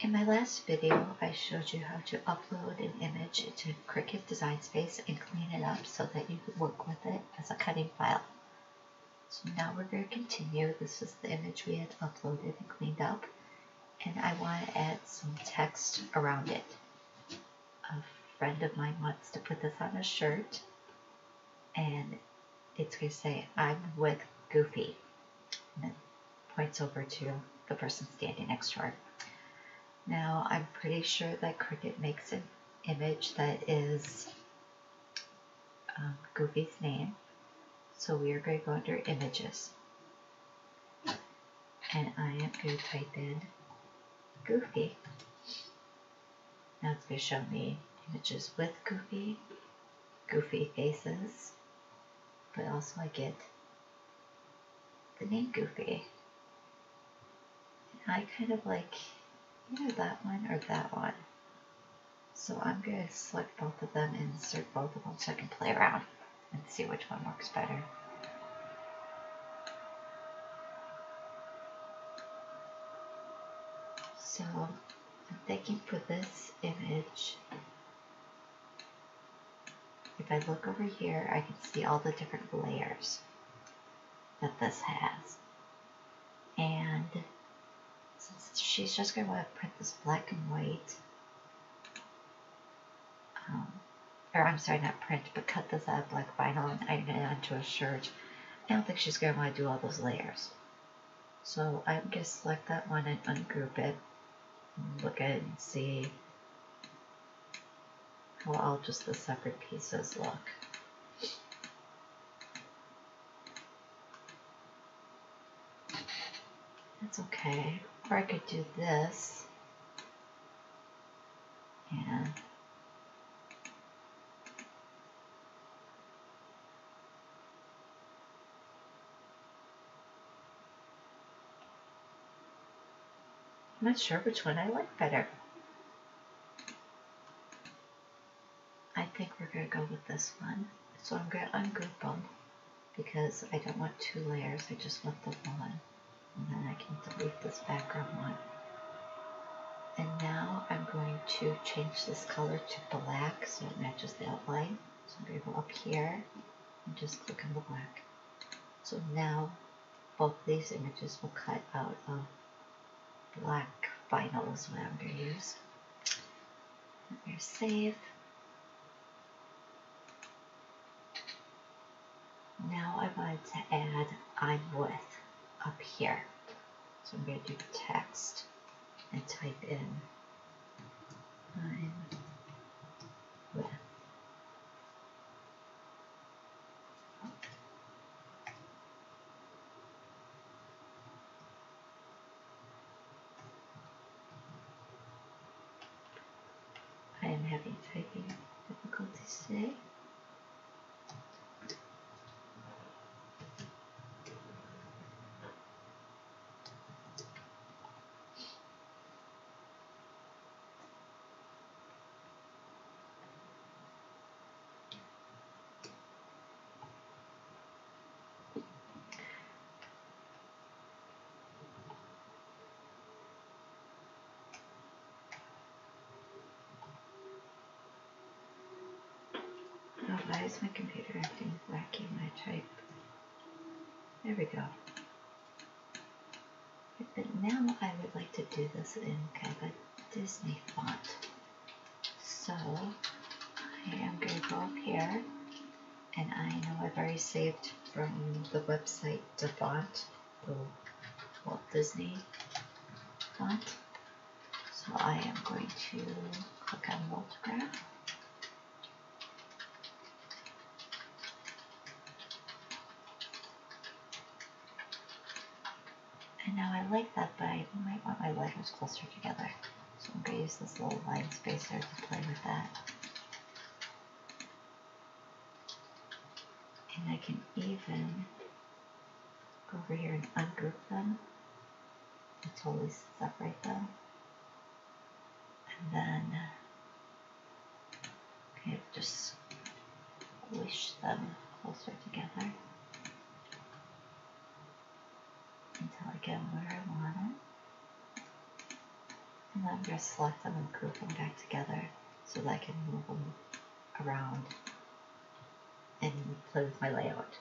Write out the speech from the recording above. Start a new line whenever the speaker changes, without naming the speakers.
In my last video, I showed you how to upload an image into Cricut Design Space and clean it up so that you could work with it as a cutting file. So now we're going to continue. This is the image we had uploaded and cleaned up. And I want to add some text around it. A friend of mine wants to put this on a shirt. And it's going to say, I'm with Goofy. And then points over to the person standing next to her. Now I'm pretty sure that Cricut makes an image that is um, Goofy's name. So we are going to go under images. And I am going to type in Goofy. Now it's going to show me images with Goofy, Goofy faces, but also I get the name Goofy. And I kind of like either that one or that one. So I'm going to select both of them and insert both of them so I can play around and see which one works better. So I'm thinking for this image, if I look over here, I can see all the different layers that this has. And since she's just going to print this black and white, um, or I'm sorry, not print, but cut this out of black vinyl and iron it onto a shirt, I don't think she's going to want to do all those layers. So I'm going to select that one and ungroup it, and look at it and see how all just the separate pieces look. That's okay. Or I could do this. And I'm not sure which one I like better. I think we're going to go with this one. So I'm going to ungroup them because I don't want two layers, I just want the one and then I can delete this background one. And now I'm going to change this color to black so it matches the outline. So I'm going to go up here and just click on the black. So now both these images will cut out of black vinyl is what I'm going to use. I'm going to save. Now I wanted to add I'm with up here. So I'm going to do text and type in I'm with. I am having typing difficulties today. Is my computer acting wacky when I type? There we go. But now I would like to do this in kind of a Disney font. So I am going to go up here and I know I've already saved from the website the font, the Walt Disney font. So I am going to click on Waltograph. And now I like that, but I might want my letters closer together. So I'm going to use this little line spacer to play with that. And I can even go over here and ungroup them and totally separate them. And then uh, kind of just squish them closer together. until I get them where I want it. And I'm going to select them and group them back together so that I can move them around and play with my layout.